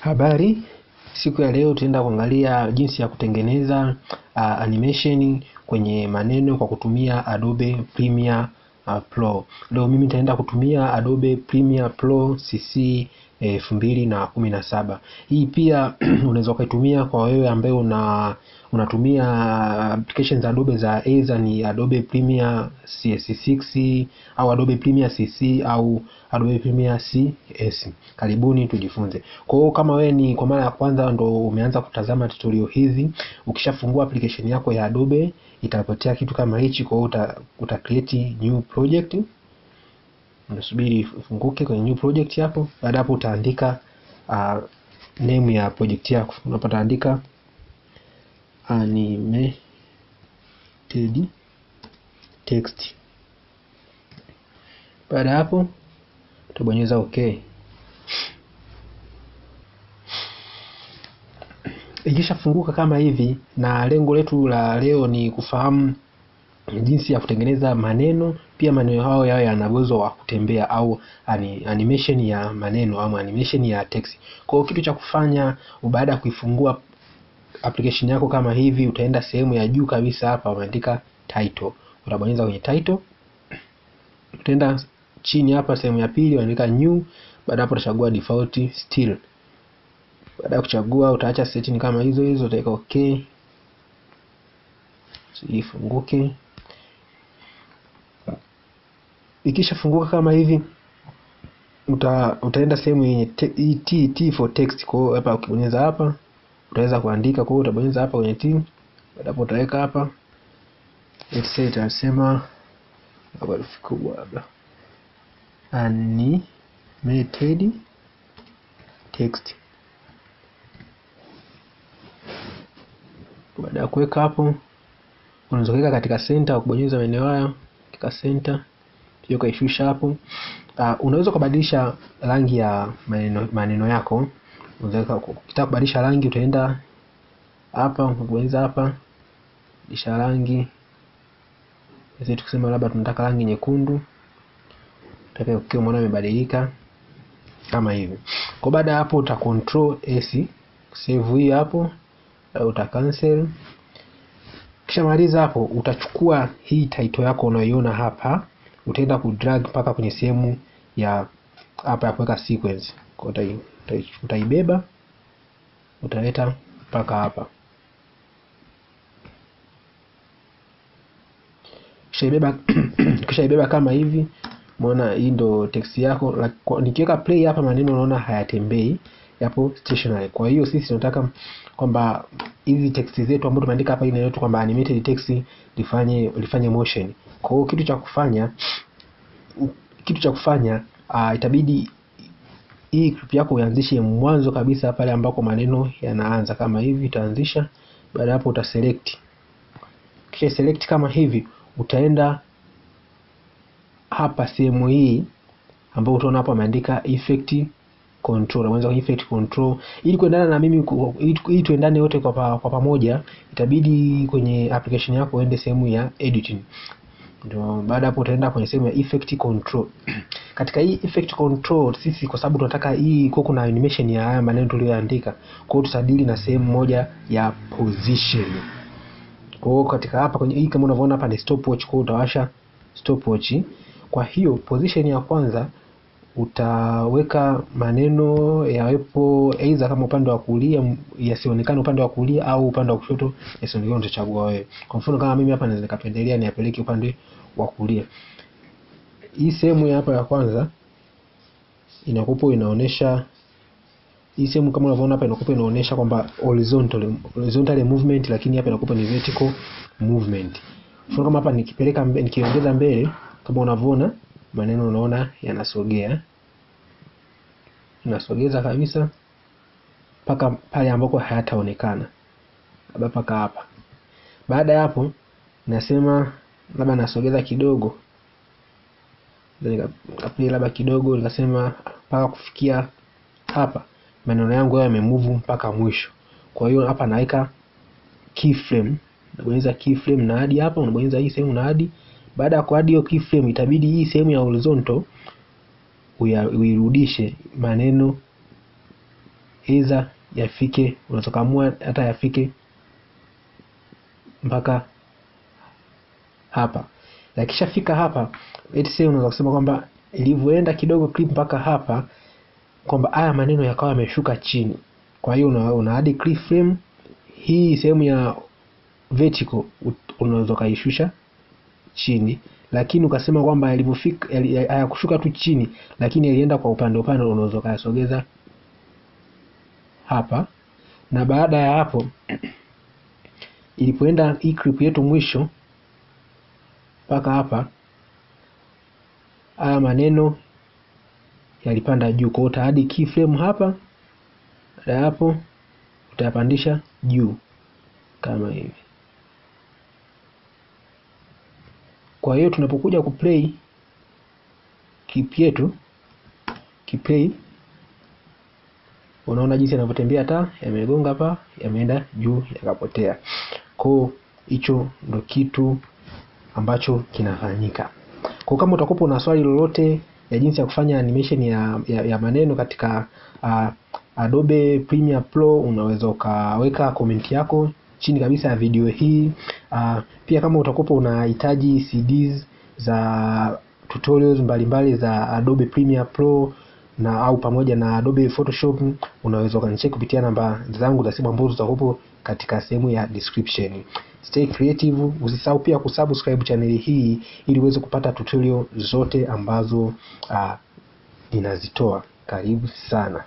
Habari, siku ya leo tutaenda kuangalia jinsi ya kutengeneza uh, animation kwenye maneno kwa kutumia Adobe Premiere uh, Pro. Leo mimi nitaenda kutumia Adobe Premiere Pro CC elfu mbili na kumi na saba. Hii pia unaweza ukaitumia kwa wewe ambaye una unatumia applications za Adobe za either ni Adobe Premiere CS6 au Adobe Premiere CC au Adobe Premiere CS. Karibuni tujifunze. Kwa hiyo kama wewe ni kwa mara ya kwanza ndo umeanza kutazama tutorial hizi, ukishafungua application yako ya Adobe itapotea kitu kama hichi. Kwa hiyo uta, uta create new project, unasubiri ifunguke kwenye new project hapo. Baada hapo utaandika uh, name ya project yako, unapata andika animated text. Baada hapo utabonyeza okay. Ikishafunguka kama hivi, na lengo letu la leo ni kufahamu jinsi ya kutengeneza maneno, pia maneno hayo yao yana uwezo wa kutembea au ani, animation ya maneno au animation ya text. Kwa hiyo kitu cha kufanya baada ya kuifungua application yako kama hivi, utaenda sehemu ya juu kabisa hapa umeandika title, utabonyeza kwenye title. Utaenda chini hapa sehemu ya pili unaandika new. Baada hapo utachagua default still. Baada ya kuchagua utaacha setting kama hizo hizo, utaweka okay, ifunguke. Ikishafunguka kama hivi uta, utaenda sehemu yenye t, t for text. Kwa hiyo hapa ukibonyeza hapa utaweza kuandika. Kwa hiyo utabonyeza hapa kwenye t. Baada hapo utaweka hapa let's say tunasema hapa kubwa labda animated text. Baada ya kuweka hapo, unaweza kuweka katika center ukibonyeza maeneo haya katika center, pia ukaishusha hapo. Uh, unaweza ukabadilisha rangi ya maneno, maneno yako. Unaweza ukitaka kubadilisha rangi, utaenda hapa ukabonyeza hapa badilisha rangi. Sisi tukisema labda tunataka rangi nyekundu, utaweka okay, umeona imebadilika kama hivi. Kwa baada hapo uta control S save hii hapo, uta cancel. Kisha maliza hapo, utachukua hii title yako unayoiona hapa, utaenda ku drag mpaka kwenye sehemu ya hapa ya kuweka sequence. Utaibeba utaleta mpaka hapa. Kishaibeba kishaibeba kama hivi Umeona, hii ndo text yako. Nikiweka play hapa, maneno unaona hayatembei, yapo stationary. Kwa hiyo sisi tunataka kwamba hizi text zetu ambazo tumeandika hapa, ile yetu kwamba animated text lifanye lifanye motion. Kwa hiyo kitu cha kufanya kitu cha kufanya uh, itabidi hii clip yako uanzishe mwanzo kabisa pale ambako maneno yanaanza kama hivi, utaanzisha. Baada hapo utaselect, kisha select kama hivi, utaenda hapa sehemu hii ambayo utaona hapo ameandika effect control, unaweza kwenye effect control ili kuendana na mimi, ili tuendane wote kwa kwa pamoja, itabidi kwenye application yako uende sehemu ya editing. Ndio baada hapo utaenda kwenye sehemu ya effect control. Katika hii effect control sisi, kwa sababu tunataka hii kwa kuna animation ya haya maneno tuliyoandika, kwa hiyo tutadili na sehemu moja ya position. Kwa hiyo katika hapa kwenye hii kama unavyoona hapa ni stopwatch, kwa hiyo utawasha stopwatch. Kwa hiyo position ya kwanza utaweka maneno yawepo aidha kama upande wa kulia yasionekane upande wa kulia au upande wa kushoto yasionekane, utachagua wewe. Kwa mfano kama mimi hapa naweza nikapendelea niapeleke upande wa kulia. Hii sehemu ya hapa ya kwanza inakupo inaonesha hii sehemu kama unavyoona hapa inakupa inaonesha kwamba horizontal horizontal movement, lakini hapa inakupa ni vertical movement. Mfano kama hapa nikipeleka nikiongeza mbele kama unavyoona maneno unaona yanasogea, nasogeza kabisa mpaka pale ambako hayataonekana, labda mpaka hapa. Baada ya hapo, nasema labda nasogeza kidogo, nikapiga labda kidogo, nikasema mpaka kufikia hapa, maneno yangu hayo yamemove mpaka mwisho. Kwa hiyo hapa naweka keyframe, nabonyeza keyframe na hadi hapa, unabonyeza hii sehemu na hadi baada ya kuadi hiyo keyframe itabidi hii sehemu ya horizontal uirudishe maneno either yafike, unaweza hata yafike mpaka hapa. Yakishafika hapa, let's say unaweza kusema kwamba ilivyoenda kidogo clip mpaka hapa, kwamba haya maneno yakawa yameshuka chini. Kwa hiyo una, una add clip frame hii sehemu ya vertical unaweza ukaishusha chini, lakini ukasema kwamba hayakushuka tu chini, lakini yalienda kwa upande upande, unaweza ukayasogeza hapa, na baada ya hapo ilipoenda hii clip yetu mwisho mpaka hapa, haya maneno yalipanda juu. Kwa hiyo utaadi keyframe hapa, baada ya hapo utayapandisha juu kama hivi. Kwa hiyo tunapokuja kuplay clip yetu, kiplay, unaona jinsi yanavyotembea, taa yamegonga hapa, yameenda juu, yakapotea. Kwa hicho ndo kitu ambacho kinafanyika. Kwa kama utakopo na swali lolote ya jinsi ya kufanya animation ya, ya, ya maneno katika uh, Adobe Premiere Pro unaweza ukaweka komenti yako chini kabisa ya video hii. Uh, pia kama utakopo unahitaji CDs za tutorials mbalimbali za Adobe Premiere Pro na au pamoja na Adobe Photoshop unaweza ukanicheki kupitia namba zangu za simu ambazo zitakopo katika sehemu ya description. Stay creative, usisahau pia kusubscribe chaneli hii ili uweze kupata tutorial zote ambazo uh, ninazitoa. Karibu sana.